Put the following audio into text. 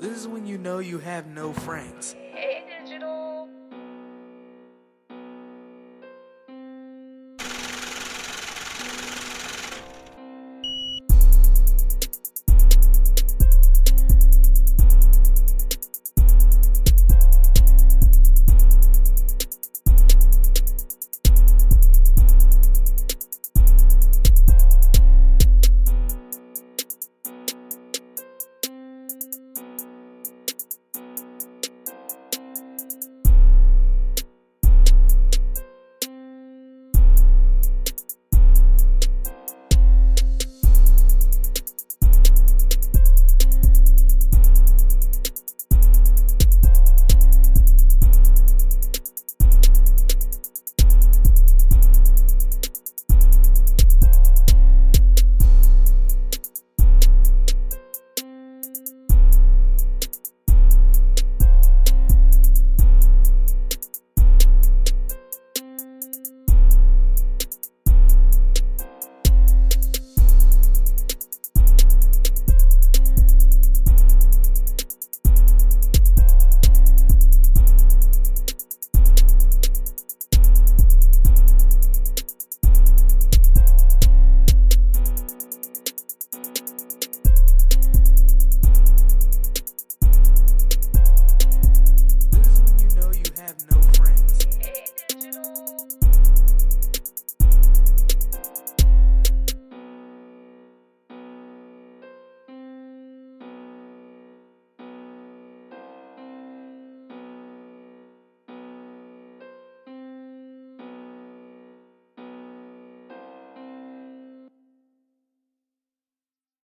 This is when you know you have no friends.